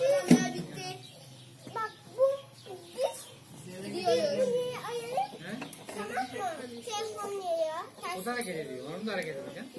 Bunlar bitti. Bak bu biz diyoruz. Tamam mı? Telefon geliyor. O da hareket ediyor. Onun da hareket edeceksin.